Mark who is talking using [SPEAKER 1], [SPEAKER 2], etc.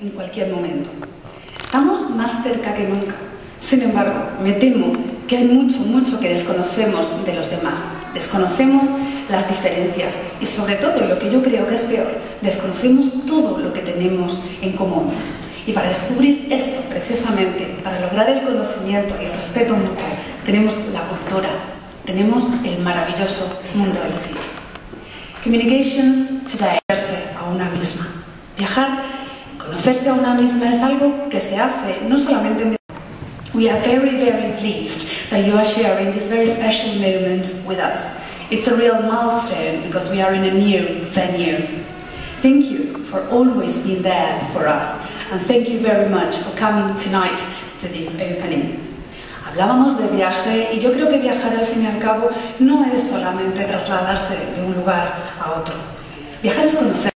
[SPEAKER 1] en cualquier momento. Estamos más cerca que nunca. Sin embargo, me temo que hay mucho, mucho que desconocemos de los demás. Desconocemos las diferencias y sobre todo, lo que yo creo que es peor, desconocemos todo lo que tenemos en común. Y para descubrir esto, precisamente, para lograr el conocimiento y el respeto mutuo, tenemos la cultura, tenemos el maravilloso mundo del cine. Communications today, a una misma. Viajar, conocerse a una misma es algo que se hace no solamente en We are very, very pleased that you are sharing this very special moment with us. It's a real milestone because we are in a new venue. Thank you for always being there for us, and thank you very much for coming tonight to this opening. Hablábamos de viaje y yo creo que viajar al fin y al cabo no es solamente trasladarse de un lugar a otro. Viajar es conocer